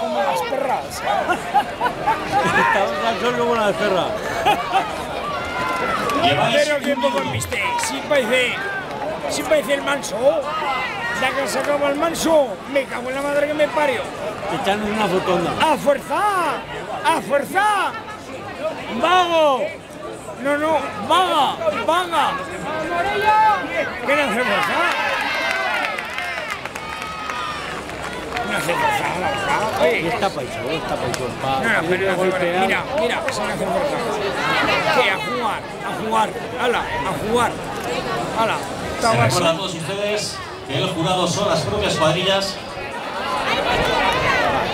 Como las perras. Estamos al sol como las perras. Pero que poco viste. Sí parece. Sí parece el manso. Ya que se acaba el manso, me cago en la madre que me parió. Echando una fotonda. ¡A fuerza! ¡A fuerza! ¡Vago! No, no, vaga, vaga. ¿Qué no la. Y está paisado, está paisado. No, no, pero golpear. Mira, mira, se me hace fuerza. ¿Qué? A jugar, a jugar. ¡Hala! A jugar. ¡Hala! Se recuerda a todos ustedes que los jurados son las propias cuadrillas.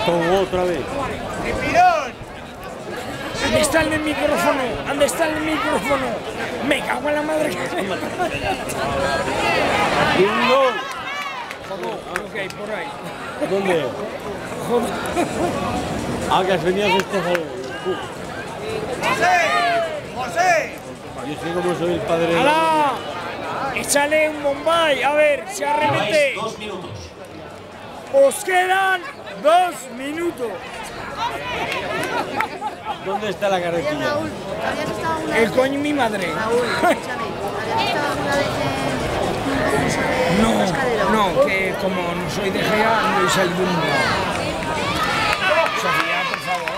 Como otra vez. ¿Dónde está el micrófono? ¿Dónde está el micrófono? Me cago en la madre que me hay por ahí. ¿Dónde? Joder. Ah, que has venido a festejar. Yo sé cómo soy el padre. ¡Hala! Échale un bombay, a ver, se arremete. dos minutos. Os quedan dos minutos. ¿Dónde está la carretilla? El coño mi madre. Raúl, escúchame, habías estado una vez en un concurso de No, no, que como no soy de Gea, no salido nunca. Sofía, por favor.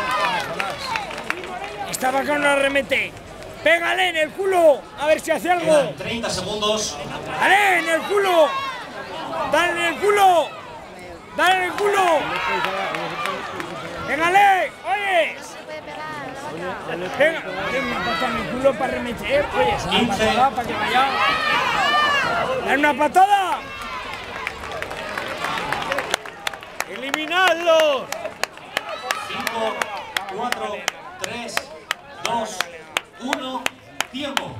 Estaba con un arremete. Pégale en el culo, a ver si hace algo. Quedan 30 segundos. ¡Dale en el culo! ¡Dale en el culo! ¡Dale en el culo! ¡Pégale! ¡Oye! Se puede pegar, la vaca. Venga, patada en el culo para remeter. Oye, una 15. patada para que vaya. ¡Dale una patada! ¡Eliminadlos! 5, 4, 3, 2, 1. Tiempo.